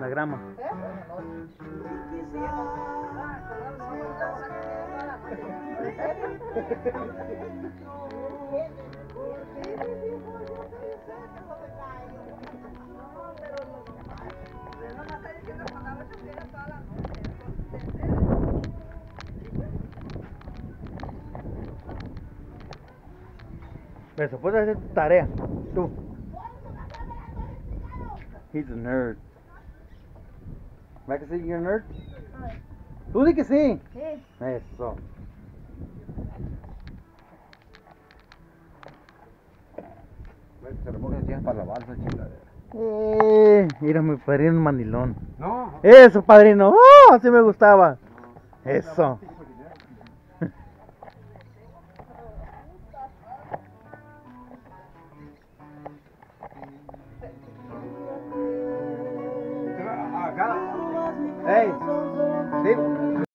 La grama. Eso, puedes hacer tu tarea. Tú. He's a nerd. ¿Va que sí, you're a nerd? Tú di que sí. Sí. Eso. Se remoja el tiempo para la balsa, chingadera. Eh, mira mi padrino mandilón. No. Eso, padrino. ¡Oh! Así me gustaba. Eso. 哎，谁